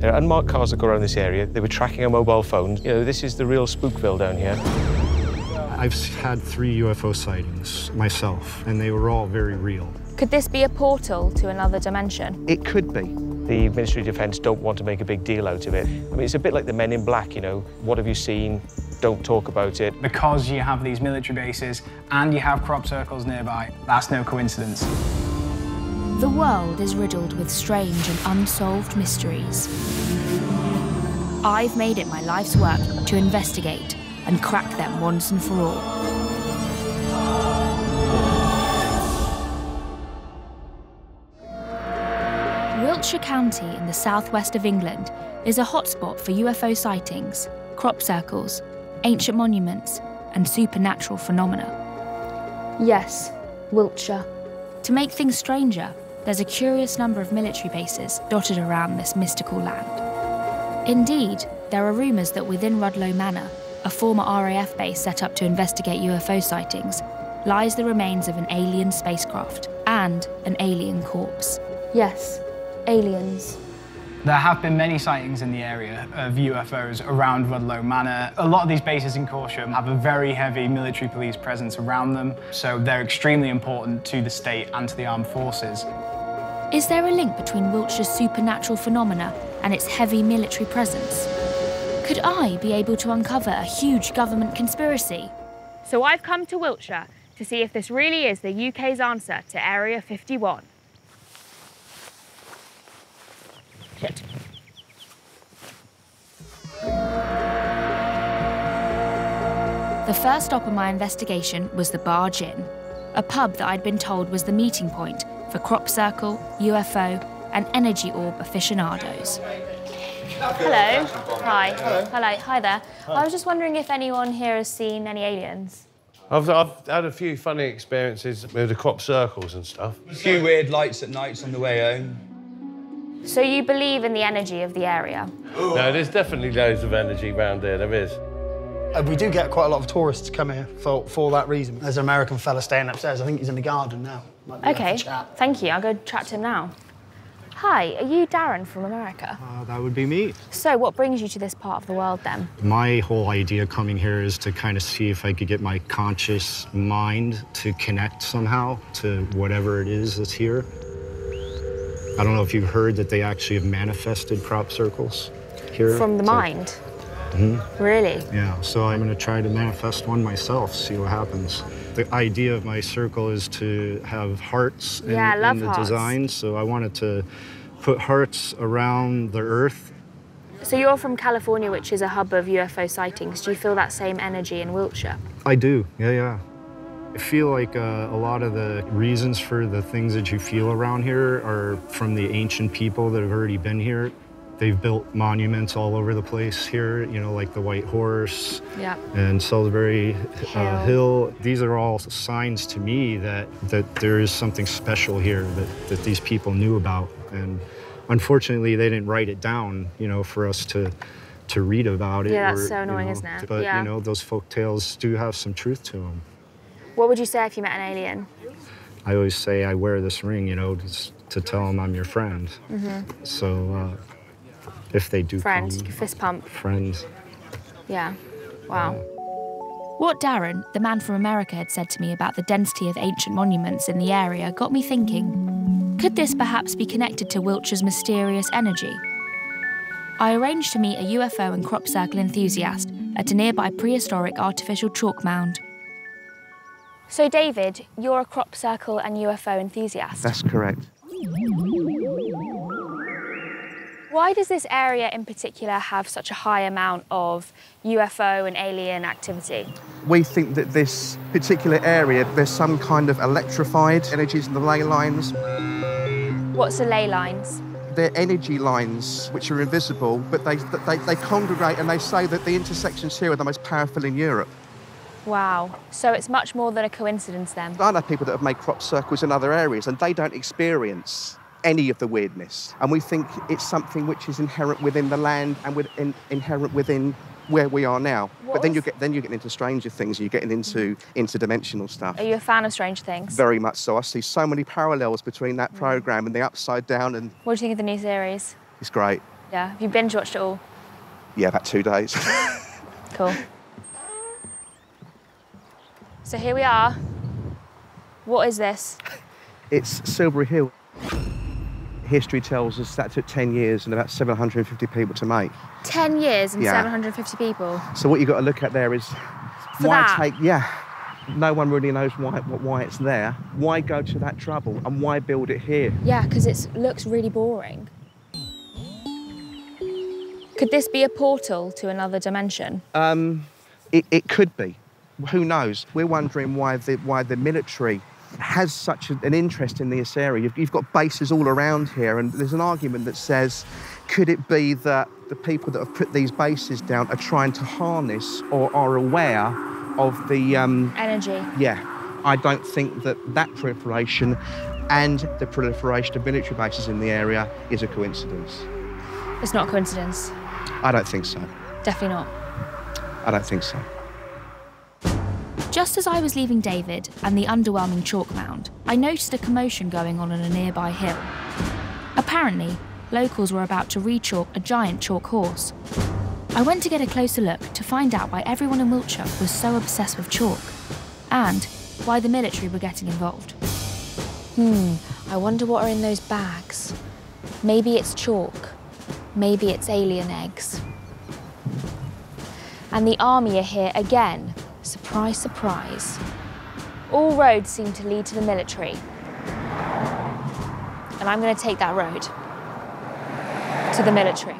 There are unmarked cars that go around this area. They were tracking a mobile phone. You know, this is the real Spookville down here. I've had three UFO sightings myself, and they were all very real. Could this be a portal to another dimension? It could be. The Ministry of Defence don't want to make a big deal out of it. I mean, it's a bit like the Men in Black, you know. What have you seen? Don't talk about it. Because you have these military bases and you have crop circles nearby, that's no coincidence. The world is riddled with strange and unsolved mysteries. I've made it my life's work to investigate and crack them once and for all. Wiltshire County in the southwest of England is a hotspot for UFO sightings, crop circles, ancient monuments, and supernatural phenomena. Yes, Wiltshire. To make things stranger, there's a curious number of military bases dotted around this mystical land. Indeed, there are rumours that within Rudloe Manor, a former RAF base set up to investigate UFO sightings, lies the remains of an alien spacecraft and an alien corpse. Yes, aliens. There have been many sightings in the area of UFOs around Rudloe Manor. A lot of these bases in Corsham have a very heavy military police presence around them, so they're extremely important to the state and to the armed forces. Is there a link between Wiltshire's supernatural phenomena and its heavy military presence? Could I be able to uncover a huge government conspiracy? So I've come to Wiltshire to see if this really is the UK's answer to Area 51. Shit. The first stop on my investigation was the Barge Inn, a pub that I'd been told was the meeting point for crop circle, UFO, and energy orb aficionados. Hello. Hi. Hello. Hello. Hi there. I was just wondering if anyone here has seen any aliens. I've, I've had a few funny experiences with the crop circles and stuff. A few weird lights at nights on the way home. So you believe in the energy of the area? No, there's definitely loads of energy around there, there is. Uh, we do get quite a lot of tourists come here for, for that reason. There's an American fella staying upstairs. I think he's in the garden now. Might be Okay. chat. Thank you. I'll go chat to him now. Hi, are you Darren from America? Uh, that would be me. So, what brings you to this part of the world then? My whole idea coming here is to kind of see if I could get my conscious mind to connect somehow to whatever it is that's here. I don't know if you've heard that they actually have manifested crop circles here. From the So- mind? Mhm. Really? Yeah, so I'm going to try to manifest one myself, see what happens. The idea of my circle is to have hearts in, Yeah, I love in the hearts. design, so I wanted to put hearts around the earth. So, you're from California, which is a hub of UFO sightings. Do you feel that same energy in Wiltshire? I do, yeah, yeah. I feel like uh, a lot of the reasons for the things that you feel around here are from the ancient people that have already been here. They've built monuments all over the place here, you know, like the White Horse Yeah. and Salisbury Hill. uh, Hill. These are all signs to me that, that there is something special here that, that these people knew about. And unfortunately, they didn't write it down, you know, for us to, to read about it. Yeah, that's or, so you annoying, know, isn't it? But, Yeah. you know, those folk tales do have some truth to them. What would you say if you met an alien? I always say I wear this ring, you know, just to tell them I'm your friend. Mhm. So uh, if they do Friend, come, fist pump. friend. Yeah. Wow. What Darren, the man from America, had said to me about the density of ancient monuments in the area got me thinking could this perhaps be connected to Wiltshire's mysterious energy? I arranged to meet a UFO and crop circle enthusiast at a nearby prehistoric artificial chalk mound. So, David, you're a crop circle and UFO enthusiast. That's correct. Why does this area in particular have such a high amount of UFO and alien activity? We think that this particular area, there's some kind of electrified energies in the ley lines. What's the ley lines? They're energy lines which are invisible, but they, they, they congregate and they say that the intersections here are the most powerful in Europe. Wow. So it's much more than a coincidence then. I know people that have made crop circles in other areas and they don't experience any of the weirdness. And we think it's something which is inherent within the land and within, inherent within where we are now. but then you get then you get into stranger things. You're getting into interdimensional stuff. Are you a fan of Strange Things? Very much so. I see so many parallels between that mm. program and the Upside Down, and What do you think of the new series? it's great. Yeah. Have you binge watched it all? Yeah, about two days. Cool. So here we are. What is this? it's Silbury Hill. History tells us that took 10 years and about 750 people to make. 10 years and Yeah. 750 people. So what you've got to look at there is For why that? take yeah. No one really knows why why it's there. Why go to that trouble and why build it here? Yeah, because it looks really boring. Could this be a portal to another dimension? Um, it, it could be. Who knows? We're wondering why the why the military has such an interest in this area. You've, you've got bases all around here, and there's an argument that says, could it be that the people that have put these bases down are trying to harness or are aware of the um, Energy. Yeah, I don't think that that proliferation and the proliferation of military bases in the area is a coincidence. It's not a coincidence. I don't think so. Definitely not. I don't think so. Just as I was leaving David and the underwhelming chalk mound, I noticed a commotion going on on a nearby hill. Apparently, locals were about to re-chalk a giant chalk horse. I went to get a closer look to find out why everyone in Wiltshire was so obsessed with chalk, and why the military were getting involved. Hmm, I wonder what are in those bags. Maybe it's chalk. Maybe it's alien eggs. And the army are here again. Surprise, surprise. All roads seem to lead to the military. And I'm going to take that road. To the military.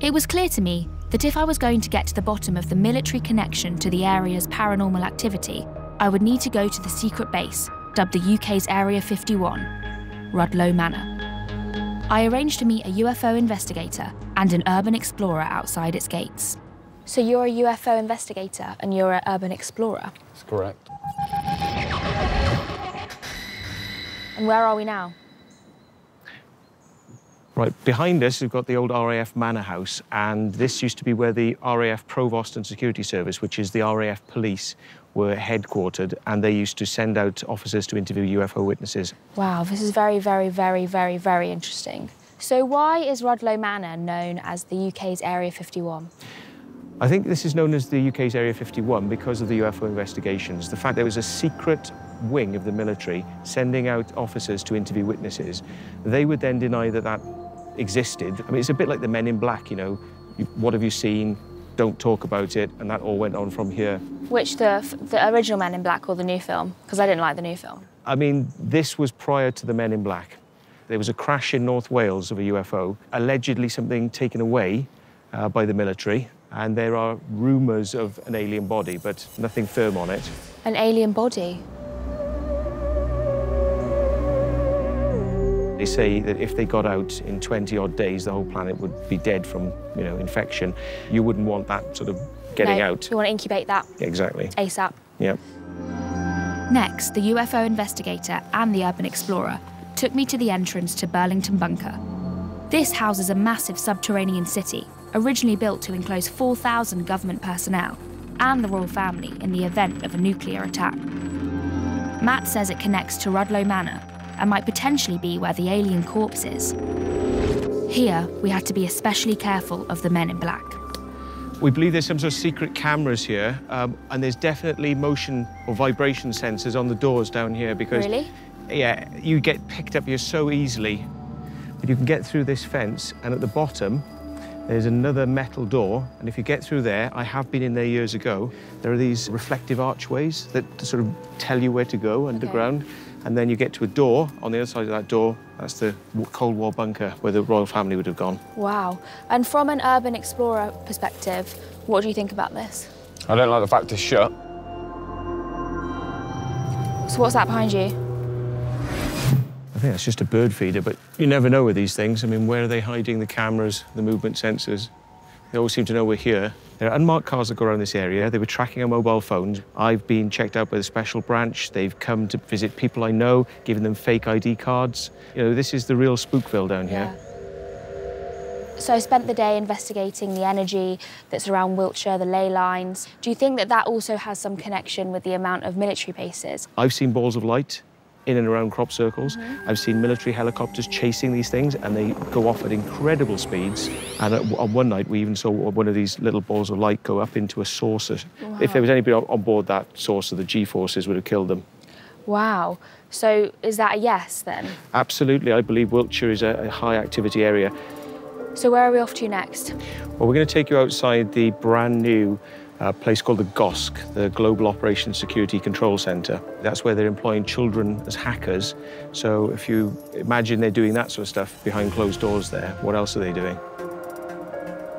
It was clear to me that if I was going to get to the bottom of the military connection to the area's paranormal activity, I would need to go to the secret base, dubbed the UK's Area 51, Rudloe Manor. I arranged to meet a UFO investigator and an urban explorer outside its gates. So you're a UFO investigator and you're an urban explorer. That's correct. And where are we now? Right, behind us, we've got the old RAF Manor House, and this used to be where the RAF Provost and Security Service, which is the RAF Police, were headquartered, and they used to send out officers to interview UFO witnesses. Wow, this is very, very, very, very, very interesting. So why is Rudloe Manor known as the UK's Area 51? I think this is known as the UK's Area 51 because of the UFO investigations. The fact there was a secret wing of the military sending out officers to interview witnesses. They would then deny that that existed. I mean, it's a bit like the Men in Black, you know, what have you seen? Don't talk about it. And that all went on from here. Which, the, the original Men in Black or the new film? Because I didn't like the new film. I mean, this was prior to the Men in Black. There was a crash in North Wales of a UFO, allegedly something taken away uh, by the military. And there are rumours of an alien body, but nothing firm on it. An alien body. They say that if they got out in 20 odd days, the whole planet would be dead from, you know, infection. You wouldn't want that sort of getting no, out. You want to incubate that Exactly. ASAP. Yep. Next, the UFO investigator and the urban explorer took me to the entrance to Burlington Bunker. This houses a massive subterranean city, originally built to enclose 4,000 government personnel and the royal family in the event of a nuclear attack. Matt says it connects to Rudloe Manor and might potentially be where the alien corpse is. Here, we had to be especially careful of the men in black. We believe there's some sort of secret cameras here, um, and there's definitely motion or vibration sensors on the doors down here because, Really? yeah, you get picked up here so easily. But you can get through this fence, and at the bottom, there's another metal door, and if you get through there, I have been in there years ago. There are these reflective archways that sort of tell you where to go underground, and then you get to a door. On the other side of that door, that's the Cold War bunker where the royal family would have gone. Wow. And from an urban explorer perspective, what do you think about this? I don't like the fact it's shut. So what's that behind you? I think that's just a bird feeder, but you never know with these things. I mean, where are they hiding the cameras, the movement sensors? They always seem to know we're here. There are unmarked cars that go around this area. They were tracking our mobile phones. I've been checked out by the special branch. They've come to visit people I know, giving them fake ID cards. You know, this is the real Spookville down here. So I spent the day investigating the energy that's around Wiltshire, the ley lines. Do you think that that also has some connection with the amount of military bases? I've seen balls of light in and around crop circles. Mm-hmm. I've seen military helicopters chasing these things, and they go off at incredible speeds. And at, on one night, we even saw one of these little balls of light go up into a saucer. If there was anybody on- board that saucer, the G-forces would have killed them. Wow. So is that a yes then? Absolutely, I believe Wiltshire is a, a high activity area. So where are we off to next? Well, we're going to take you outside the brand new uh, place called the GOSC, the Global Operations Security Control Center. That's where they're employing children as hackers. So if you imagine they're doing that sort of stuff behind closed doors there, what else are they doing?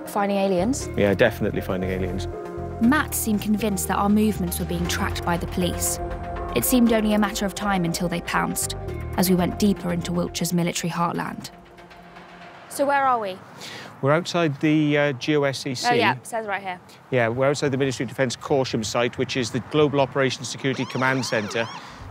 Finding aliens? Yeah, definitely finding aliens. Matt seemed convinced that our movements were being tracked by the police. It seemed only a matter of time until they pounced, as we went deeper into Wiltshire's military heartland. So where are we? We're outside the uh, GOSCC. Oh yeah, it says right here. Yeah, we're outside the Ministry of Defence Corsham site, which is the Global Operations Security Command Centre.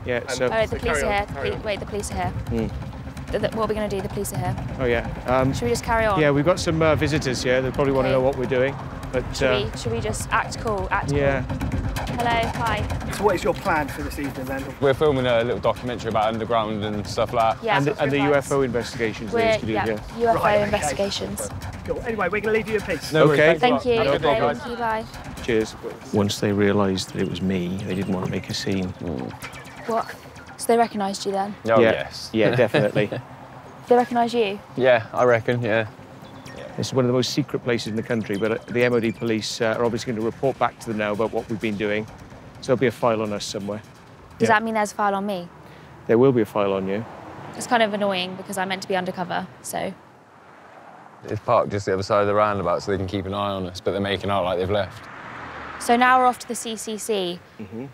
Yeah, so. Oh, the police are here. Poli- wait, the police are here. Hmm. Th- th- what are we going to do? The police are here. Oh, yeah. Um, Should we just carry on? yeah, we've got some uh, visitors here. They probably want to Okay. know what we're doing. But Should, uh, we, should we just act cool? Act yeah, cool. Hello, hi. So what is your plan for this evening then? We're filming a little documentary about underground and stuff like that. Yeah, and, the, and the? UFO investigations We're, used to do yeah. UFO Right, okay. investigations. Cool. Anyway, we're going to leave you in peace. No worries, Okay. Thank you. Have a Thank you. Bye. Cheers. Once they realised that it was me, they didn't want to make a scene. What? So they recognised you then? Oh, yeah. yes. Yeah, definitely. They recognise you? yeah, I reckon, yeah. This is one of the most secret places in the country, but uh, the MOD police uh, are obviously going to report back to them now about what we've been doing. So there'll be a file on us somewhere. Does Yeah. that mean there's a file on me? There will be a file on you. It's kind of annoying because I'm meant to be undercover. So It's parked just the other side of the roundabout so they can keep an eye on us, but they're making out like they've left. so now we're off to the CCC,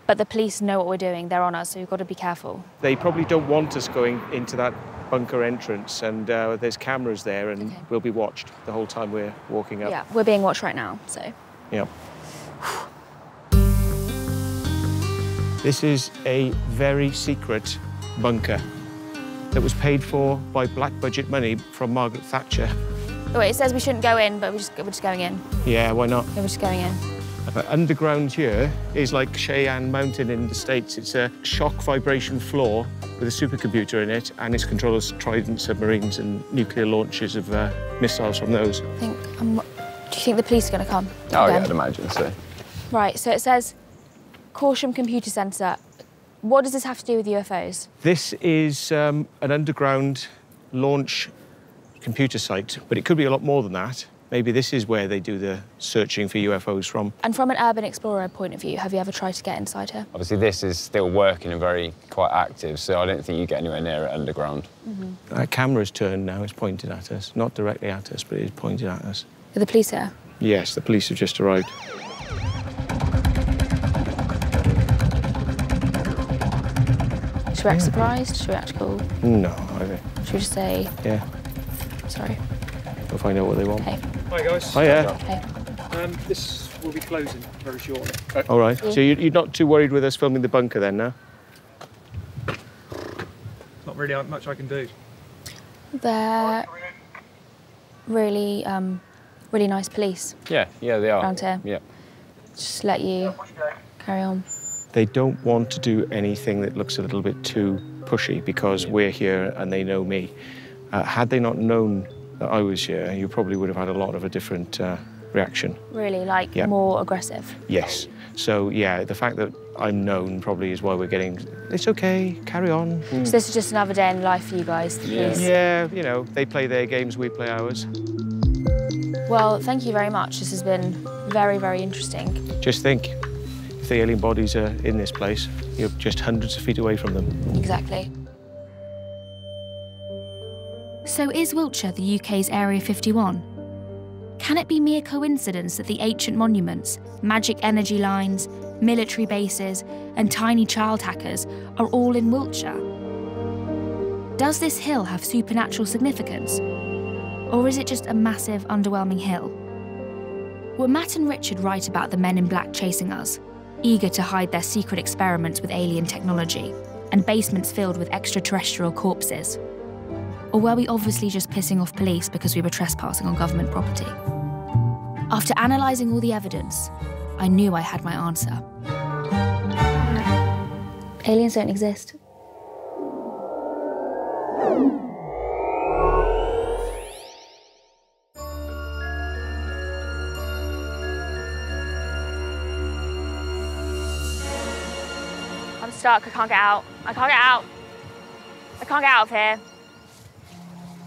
but the police know what we're doing. They're on us, so we've got to be careful. They probably don't want us going into that bunker entrance, and uh, there's cameras there, and Okay. we'll be watched the whole time we're walking up. Yeah, we're being watched right now. So Yeah. This is a very secret bunker that was paid for by black budget money from Margaret Thatcher. oh, wait, it says we shouldn't go in, but we're just we're just going in. Yeah, why not? Yeah, we're just going in. Uh, underground here is like Cheyenne Mountain in the States. It's a shock vibration floor with a supercomputer in it, and it's controls Trident submarines and nuclear launches of uh, missiles from those. I think. Um, do you think the police are going to come? Oh, yeah. I'd imagine so. Right. So it says Caution Computer Centre. What does this have to do with UFOs? This is um, an underground launch computer site, but it could be a lot more than that. Maybe this is where they do the searching for UFOs from. And from an urban explorer point of view, have you ever tried to get inside here? Obviously, this is still working and very quite active, so I don't think you get anywhere near it underground. Mm-hmm. That camera's turned now, it's pointed at us. Not directly at us, but it's pointed at us. Are the police here? Yes, the police have just arrived. Should we act surprised? Should we act cool? No, I think. Should we just say Yeah, sorry? we'll find out what they want. Okay. Hi guys. Oh, yeah. Okay. Um, this will be closing very shortly. All right. So you- you're not too worried with us filming the bunker then, now? Not really much I can do. They're really, um, really nice police. Yeah, yeah, they are. Around here. Yeah. Just let you carry on. They don't want to do anything that looks a little bit too pushy because we're here and they know me. Uh, had they not known that I was here, you probably would have had a lot of a different uh, reaction. Really, like Yeah. more aggressive. Yes. So yeah, the fact that I'm known probably is why we're getting. It's okay. Carry on. So this is just another day in life for you guys. The Yeah. Yeah, you know, they play their games, we play ours. Well, thank you very much. This has been very, very interesting. Just think, if the alien bodies are in this place, you're just hundreds of feet away from them. Exactly. So is Wiltshire the UK's Area 51? Can it be mere coincidence that the ancient monuments, magic energy lines, military bases, and tiny child hackers are all in Wiltshire? Does this hill have supernatural significance? Or is it just a massive, underwhelming hill? Were Matt and Richard right about the men in black chasing us, eager to hide their secret experiments with alien technology, and basements filled with extraterrestrial corpses? Or were we obviously just pissing off police because we were trespassing on government property? After analysing all the evidence, I knew I had my answer. Aliens don't exist. I'm stuck. I can't get out. I can't get out. I can't get out of here.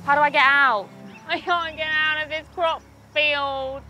How do I get out? I can't get out of this crop field.